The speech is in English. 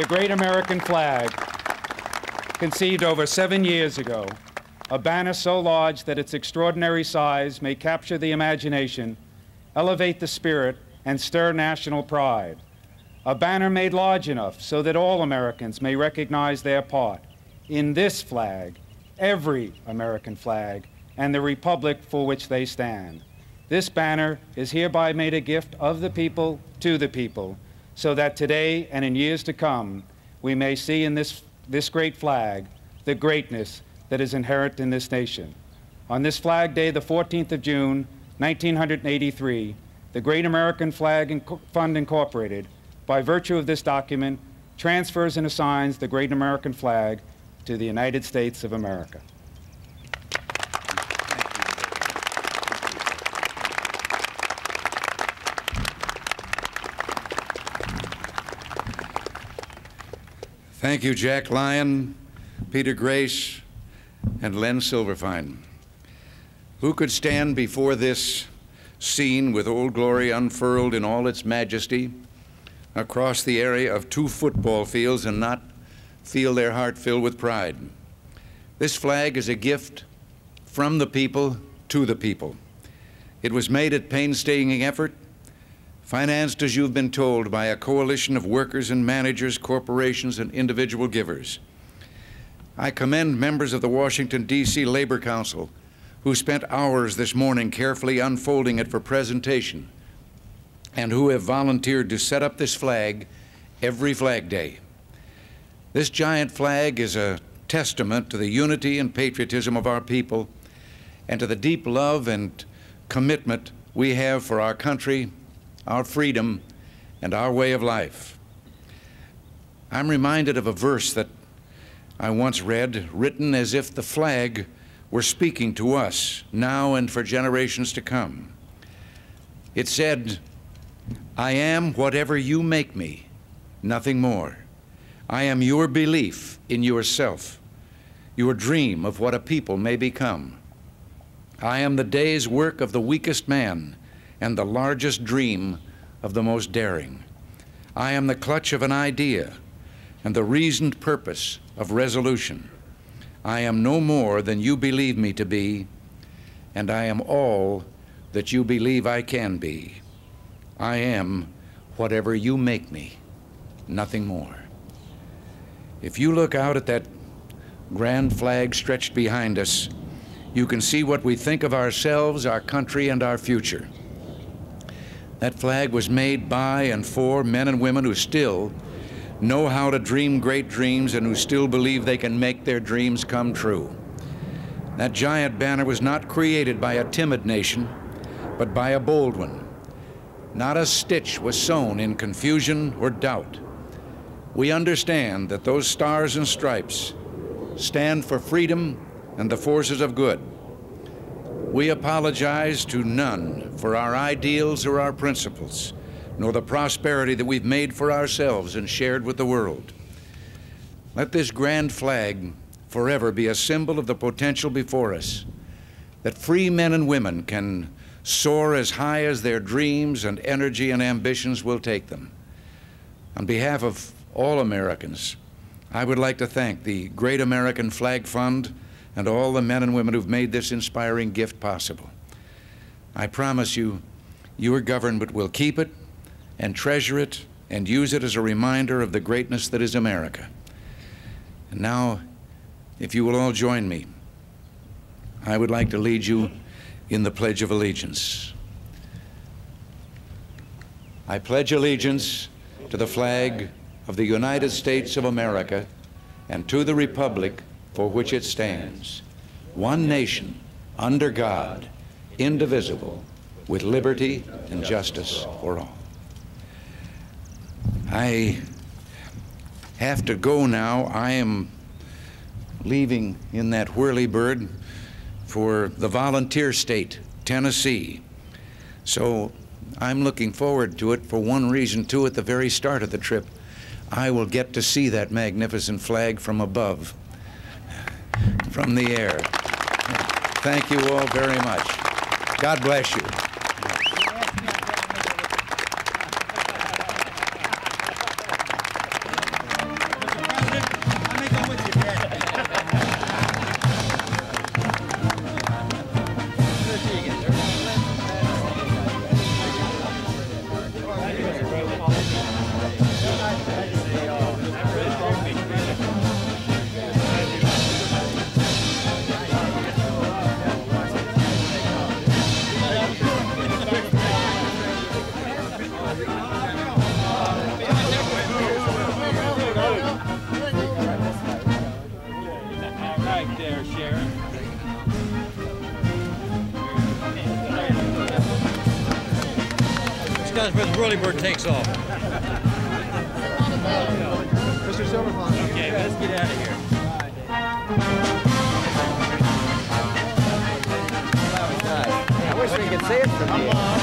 the great American flag, conceived over seven years ago, a banner so large that its extraordinary size may capture the imagination, elevate the spirit, and stir national pride. A banner made large enough so that all Americans may recognize their part in this flag, every American flag, and the republic for which they stand. This banner is hereby made a gift of the people to the people, so that today and in years to come, we may see in this, this great flag the greatness that is inherent in this nation. On this Flag Day, the 14th of June, 1983, the Great American Flag Fund Incorporated, by virtue of this document, transfers and assigns the Great American Flag to the United States of America. Thank you, Jack Lyon, Peter Grace, and Len Silverfine. Who could stand before this scene with Old Glory unfurled in all its majesty across the area of two football fields and not feel their heart fill with pride? This flag is a gift from the people to the people. It was made at painstaking effort, financed, as you've been told, by a coalition of workers and managers, corporations, and individual givers. I commend members of the Washington, D.C. Labor Council who spent hours this morning carefully unfolding it for presentation and who have volunteered to set up this flag every Flag Day. This giant flag is a testament to the unity and patriotism of our people and to the deep love and commitment we have for our country, our freedom, and our way of life. I'm reminded of a verse that I once read, written as if the flag were speaking to us now and for generations to come. It said, I am whatever you make me, nothing more. I am your belief in yourself, your dream of what a people may become. I am the day's work of the weakest man and the largest dream of the most daring. I am the clutch of an idea and the reasoned purpose of resolution. I am no more than you believe me to be, and I am all that you believe I can be. I am whatever you make me, nothing more. If you look out at that grand flag stretched behind us, you can see what we think of ourselves, our country, and our future. That flag was made by and for men and women who still know how to dream great dreams and who still believe they can make their dreams come true. That giant banner was not created by a timid nation, but by a bold one. Not a stitch was sewn in confusion or doubt. We understand that those stars and stripes stand for freedom and the forces of good. We apologize to none for our ideals or our principles nor the prosperity that we've made for ourselves and shared with the world. Let this grand flag forever be a symbol of the potential before us, that free men and women can soar as high as their dreams and energy and ambitions will take them. On behalf of all Americans, I would like to thank the Great American Flag Fund and all the men and women who've made this inspiring gift possible. I promise you, your government will keep it and treasure it and use it as a reminder of the greatness that is America. And now, if you will all join me, I would like to lead you in the Pledge of Allegiance. I pledge allegiance to the flag of the United States of America and to the republic for which it stands, one nation, under God, indivisible, with liberty and justice for all. I have to go now. I am leaving in that whirlybird for the volunteer state, Tennessee. So I'm looking forward to it for one reason, too, at the very start of the trip. I will get to see that magnificent flag from above, from the air. Thank you all very much. God bless you. That's because Miss Really Bird takes off. Mr. Silverfine. Okay, let's get out of here. I wish we could see it from here.